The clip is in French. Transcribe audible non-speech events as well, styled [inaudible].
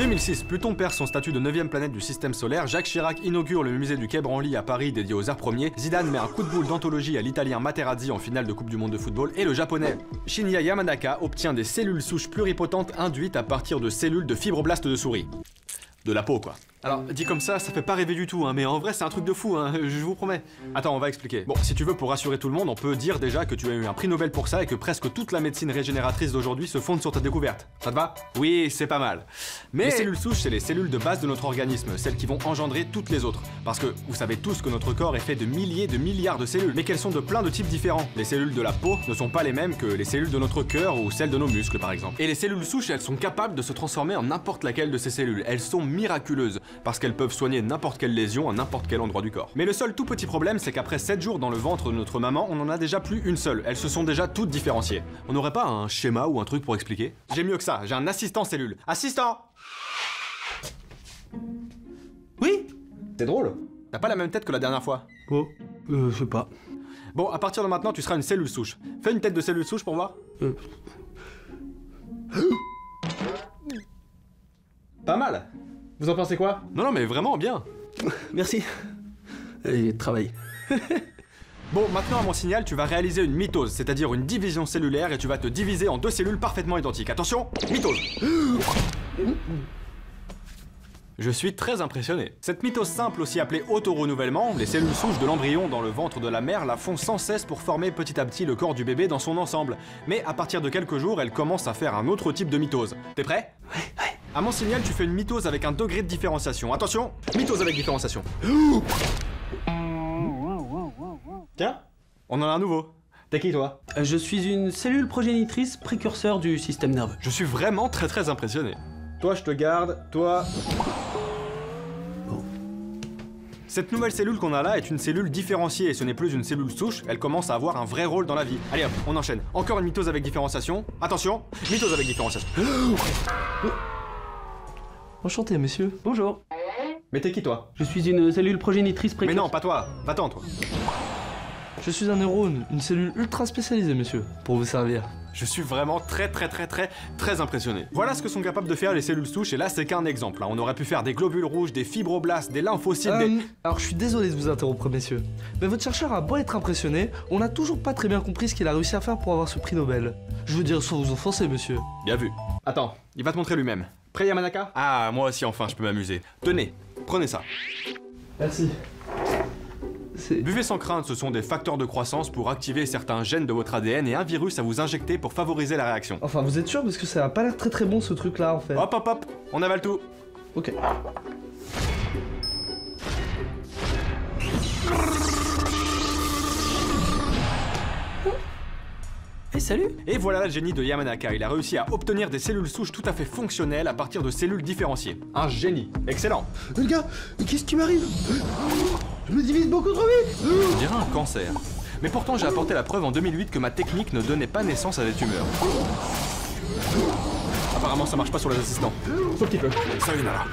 2006, Pluton perd son statut de 9ème planète du système solaire, Jacques Chirac inaugure le musée du Quai Branly à Paris dédié aux arts premiers, Zidane met un coup de boule d'anthologie à l'italien Materazzi en finale de Coupe du Monde de football, et le japonais Shinya Yamanaka obtient des cellules souches pluripotentes induites à partir de cellules de fibroblastes de souris. De la peau, quoi. Alors, dit comme ça, ça fait pas rêver du tout, hein, mais en vrai, c'est un truc de fou, hein, je vous promets. Attends, on va expliquer. Bon, si tu veux, pour rassurer tout le monde, on peut dire déjà que tu as eu un prix Nobel pour ça et que presque toute la médecine régénératrice d'aujourd'hui se fonde sur ta découverte. Ça te va? Oui, c'est pas mal. Mais les cellules souches, c'est les cellules de base de notre organisme, celles qui vont engendrer toutes les autres. Parce que vous savez tous que notre corps est fait de milliers de milliards de cellules, mais qu'elles sont de plein de types différents. Les cellules de la peau ne sont pas les mêmes que les cellules de notre cœur ou celles de nos muscles, par exemple. Et les cellules souches, elles sont capables de se transformer en n'importe laquelle de ces cellules. Elles sont miraculeuses, parce qu'elles peuvent soigner n'importe quelle lésion à n'importe quel endroit du corps. Mais le seul tout petit problème, c'est qu'après 7 jours dans le ventre de notre maman, on en a déjà plus une seule. Elles se sont déjà toutes différenciées. On n'aurait pas un schéma ou un truc pour expliquer? J'ai mieux que ça, j'ai un assistant cellule. Assistant Oui C'est drôle. T'as pas la même tête que la dernière fois? Oh, euh, je sais pas. Bon, à partir de maintenant, tu seras une cellule souche. Fais une tête de cellule souche pour voir. Euh. Pas mal. Vous en pensez quoi? Non, non, mais vraiment bien. [laughs] Merci. Et travail. [laughs] Bon, maintenant à mon signal, tu vas réaliser une mitose, c'est-à-dire une division cellulaire, et tu vas te diviser en deux cellules parfaitement identiques. Attention, mitose [gasps] Je suis très impressionné. Cette mitose simple, aussi appelée auto-renouvellement, les cellules souches de l'embryon dans le ventre de la mère la font sans cesse pour former petit à petit le corps du bébé dans son ensemble. Mais à partir de quelques jours, elle commence à faire un autre type de mitose. T'es prêt? Ouais, ouais. À mon signal, tu fais une mitose avec un degré de différenciation. Attention, mitose avec différenciation. Tiens, on en a un nouveau. T'es qui toi? Euh, Je suis une cellule progénitrice précurseur du système nerveux. Je suis vraiment très très impressionné. Toi, je te garde, toi. Cette nouvelle cellule qu'on a là est une cellule différenciée et ce n'est plus une cellule souche, elle commence à avoir un vrai rôle dans la vie. Allez hop, on enchaîne. Encore une mitose avec différenciation. Attention, mitose avec différenciation. [gasps] Enchanté, monsieur. Bonjour. Mais t'es qui toi? Je suis une cellule progénitrice Mais précurseur. non, pas toi. Va-t'en toi. Je suis un neurone, une cellule ultra spécialisée, monsieur, pour vous servir. Je suis vraiment très très très très très impressionné. Voilà ce que sont capables de faire les cellules souches et là c'est qu'un exemple. hein. On aurait pu faire des globules rouges, des fibroblastes, des lymphocytes, des... Euh, alors je suis désolé de vous interrompre, messieurs. Mais votre chercheur a beau être impressionné, on n'a toujours pas très bien compris ce qu'il a réussi à faire pour avoir ce prix Nobel. Je veux dire, sans vous offenser, monsieur. Bien vu. Attends, il va te montrer lui-même. Prêt Yamanaka? Ah, moi aussi enfin je peux m'amuser. Tenez, prenez ça. Merci. Buvez sans crainte, ce sont des facteurs de croissance pour activer certains gènes de votre ADN et un virus à vous injecter pour favoriser la réaction. Enfin, vous êtes sûr? Parce que ça a pas l'air très très bon ce truc-là, en fait. Hop hop hop, on avale tout. Ok. Salut Et voilà le génie de Yamanaka, il a réussi à obtenir des cellules souches tout à fait fonctionnelles à partir de cellules différenciées. Un génie. Excellent. Les gars, qu'est-ce qui m'arrive? Je me divise beaucoup trop vite On dirait un cancer. Mais pourtant j'ai apporté la preuve en 2008 que ma technique ne donnait pas naissance à des tumeurs. Apparemment ça marche pas sur les assistants. Sauf petit peu. Salut Nala.